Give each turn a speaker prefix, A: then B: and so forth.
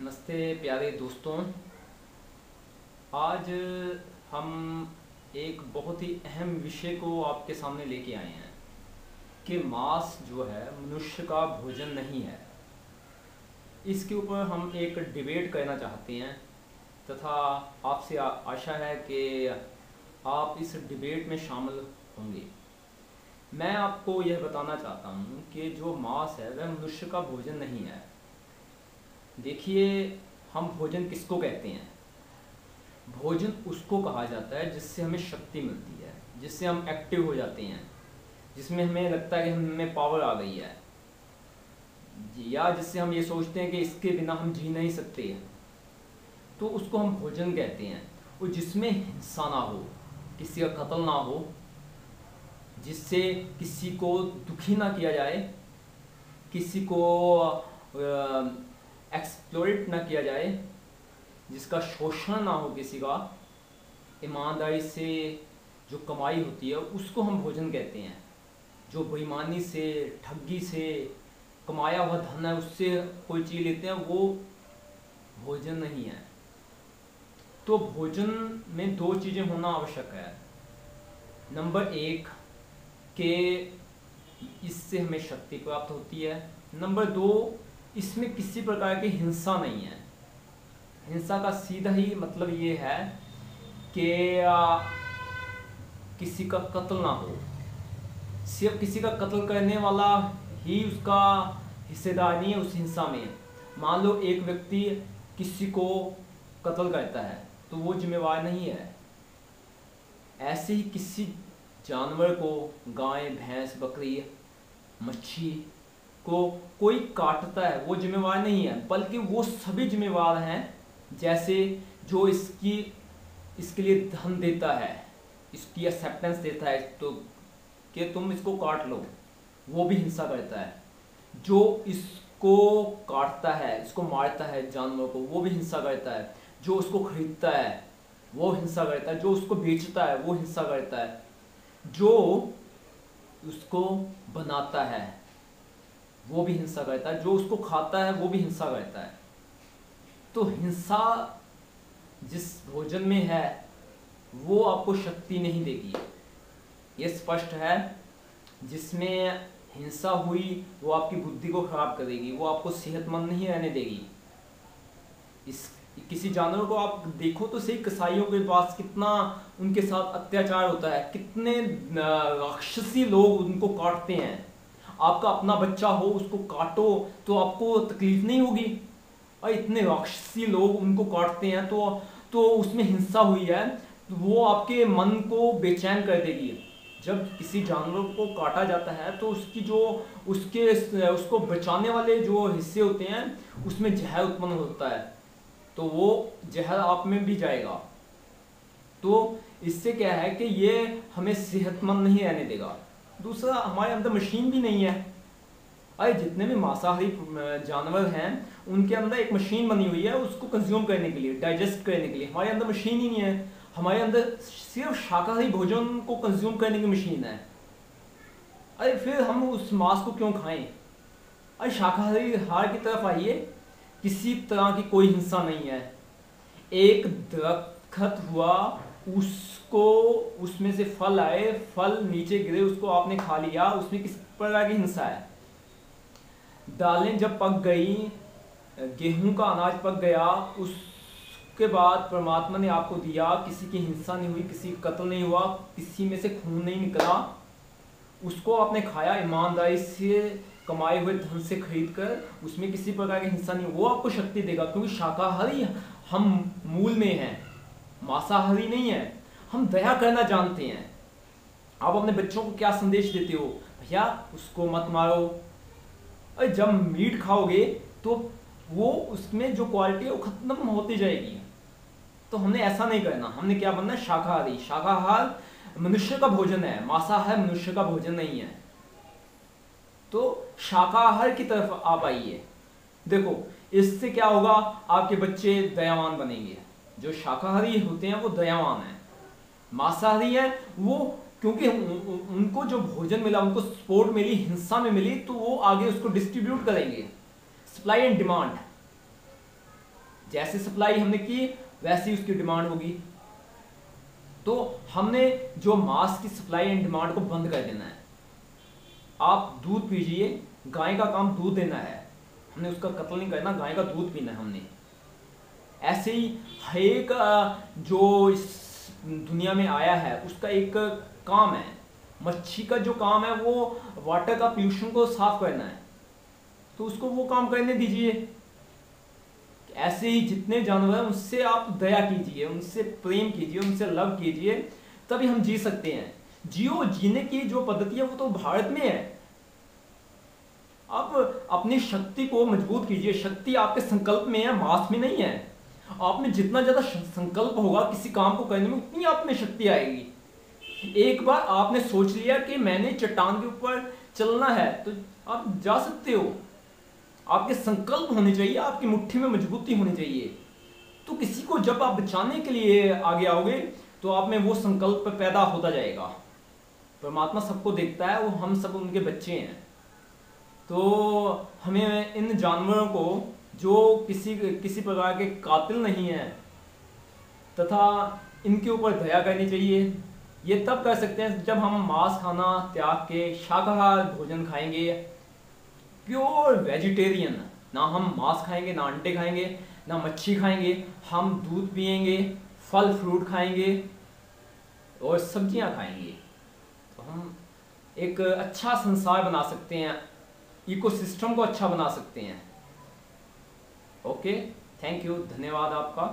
A: नमस्ते प्यारे दोस्तों। आज हम एक बहुत ही अहम विषय को आपके सामने लेके आए हैं कि मांस जो है, मनुष्य का भोजन नहीं है। इसके ऊपर हम एक डिबेट करना चाहते हैं तथा आपसे आशा है कि आप इस डिबेट में शामिल होंगे। मैं आपको यह बताना चाहता हूँ कि जो मांस है, वह मनुष्य का भोजन नहीं है। देखिए, हम भोजन किसको कहते हैं? भोजन उसको कहा जाता है जिससे हमें शक्ति मिलती है, जिससे हम एक्टिव हो जाते हैं, जिसमें हमें लगता है कि हमें पावर आ गई है। या जिससे हम ये सोचते हैं कि इसके बिना हम जी नहीं सकते तो उसको हम भोजन कहते हैं। और जिसमें हिंसा ना हो, किसी का कत्ल ना हो जिससे किसी को दुखी ना किया जाए, किसी को एक्सप्लोरेट ना किया जाए, जिसका शोषण ना हो किसी का, ईमानदारी से जो कमाई होती है, उसको हम भोजन कहते हैं। जो बेईमानी से, ठगी से कमाया हुआ धन है, उससे कोई चीज़ लेते हैं, वो भोजन नहीं है। तो भोजन में दो चीज़ें होना आवश्यक है। नंबर एक के इससे हमें शक्ति प्राप्त होती है। नंबर दो, इसमें किसी प्रकार की हिंसा नहीं है। हिंसा का सीधा ही मतलब ये है कि किसी का कत्ल ना हो। सिर्फ़ किसी का कत्ल करने वाला ही उसका हिस्सेदार नहीं है उस हिंसा में। मान लो एक व्यक्ति किसी को कत्ल करता है तो वो जिम्मेवार नहीं है। ऐसे ही किसी जानवर को, गाय, भैंस, बकरी, मच्छी को कोई काटता है, वो जिम्मेवार नहीं है। बल्कि वो सभी जिम्मेवार हैं, जैसे जो इसकी, इसके लिए धन देता है, इसकी एक्सेप्टेंस देता है तो कि तुम इसको काट लो, वो भी हिंसा करता है। जो इसको काटता है, इसको मारता है जानवर को, वो भी हिंसा करता है। जो उसको खरीदता है, वो हिंसा करता है। जो उसको बेचता है, वो हिंसा करता है। जो उसको बनाता है, वो भी हिंसा करता है। जो उसको खाता है, वो भी हिंसा करता है। तो हिंसा जिस भोजन में है, वो आपको शक्ति नहीं देगी। ये स्पष्ट है, जिसमें हिंसा हुई, वो आपकी बुद्धि को खराब करेगी वो आपको सेहतमंद नहीं रहने देगी। इस किसी जानवर को आप देखो तो सही कसाईयों के पास कितना उनके साथ अत्याचार होता है, कितने राक्षसी लोग उनको काटते हैं। आपका अपना बच्चा हो, उसको काटो तो आपको तकलीफ़ नहीं होगी? और इतने राक्षसी लोग उनको काटते हैं तो तो उसमें हिंसा हुई है तो वो आपके मन को बेचैन कर देगी। जब किसी जानवर को काटा जाता है तो उसकी जो, उसके, उसको बचाने वाले जो हिस्से होते हैं, उसमें जहर उत्पन्न होता है। तो वो जहर आप में भी जाएगा। तो इससे क्या है कि ये हमें सेहतमंद नहीं रहने देगा। दूसरा, हमारे अंदर मशीन भी नहीं है। अरे, जितने भी मांसाहारी जानवर हैं, उनके अंदर एक मशीन बनी हुई है, उसको कंज्यूम करने के लिए डाइजेस्ट करने के लिए। हमारे अंदर मशीन ही नहीं है। हमारे अंदर सिर्फ़ शाकाहारी भोजन को कंज्यूम करने की मशीन है। अरे, फिर हम उस मांस को क्यों खाएँ? अरे, शाकाहारी हार की तरफ़ आइए। किसी तरह की कोई हिंसा नहीं है। एक दरखत हुआ, उसको, उसमें से फल आए, फल नीचे गिरे, उसको आपने खा लिया, उसमें किस प्रकार की हिंसा है? दालें जब पक गई, गेहूँ का अनाज पक गया, उसके बाद परमात्मा ने आपको दिया, किसी की हिंसा नहीं हुई, किसी कत्ल नहीं हुआ, किसी में से खून नहीं निकला, उसको आपने खाया, ईमानदारी से कमाए हुए धन से खरीद कर उसमें किसी प्रकार की हिंसा नहीं, वो आपको शक्ति देगा, क्योंकि शाकाहारी हम मूल में हैं, मांसाहारी नहीं है, हम दया करना जानते हैं। आप अपने बच्चों को क्या संदेश देते हो? भैया, उसको मत मारो। अरे, जब मीट खाओगे तो वो उसमें जो क्वालिटी है, वो खत्म होती जाएगी। तो हमने ऐसा नहीं करना, हमने क्या बनना शाकाहारी। शाकाहार मनुष्य का भोजन है, मांसाहार मनुष्य का भोजन नहीं है। तो शाकाहार की तरफ़ आप आइए। देखो, इससे क्या होगा, आपके बच्चे दयावान बनेंगे। जो शाकाहारी होते हैं, वो दयावान है। मांसाहारी है, वो क्योंकि उनको जो भोजन मिला, उनको सपोर्ट मिली, हिंसा में मिली तो वो आगे उसको डिस्ट्रीब्यूट करेंगे। सप्लाई एंड डिमांड जैसे सप्लाई हमने की, वैसी उसकी डिमांड होगी। तो हमने जो मांस की सप्लाई एंड डिमांड को बंद कर देना है। आप दूध पीजिए, गाय का काम दूध देना है। हमने उसका कत्ल नहीं करना, गाय का दूध पीना है हमने। ऐसे ही हरेक जो इस दुनिया में आया है, उसका एक काम है। मच्छी का जो काम है, वो वाटर का पोल्यूशन को साफ़ करना है। तो उसको वो काम करने दीजिए। ऐसे ही जितने जानवर हैं, उनसे आप दया कीजिए, उनसे प्रेम कीजिए, उनसे लव कीजिए, तभी हम जी सकते हैं। जियो जीने की जो पद्धति है, वो तो भारत में है। आप अपनी शक्ति को मज़बूत कीजिए। शक्ति आपके संकल्प में है, मास में नहीं है। आप में जितना ज़्यादा संकल्प होगा किसी काम को करने में, उतनी आप में शक्ति आएगी। एक बार आपने सोच लिया कि मैंने चट्टान के ऊपर चलना है तो आप जा सकते हो। आपके संकल्प होने चाहिए, आपकी मुट्ठी में मजबूती होनी चाहिए। तो किसी को जब आप बचाने के लिए आगे आओगे तो आप में वो संकल्प पैदा होता जाएगा। परमात्मा सबको देखता है, वो हम सब उनके बच्चे हैं। तो हमें इन जानवरों को, जो किसी किसी प्रकार के कातिल नहीं है, तथा इनके ऊपर दया करनी चाहिए। ये तब कर सकते हैं जब हम मांस खाना, त्याग के शाकाहार भोजन खाएँगे। प्योर वेजिटेरियन, ना हम मांस खाएँगे, ना अंडे खाएँगे, ना मच्छी खाएँगे। हम दूध पियेंगे फल, फ्रूट खाएँगे और सब्ज़ियाँ खाएँगे। तो हम एक अच्छा संसार बना सकते हैं। इकोसिस्टम को अच्छा बना सकते हैं। ओके थैंक यू धन्यवाद आपका।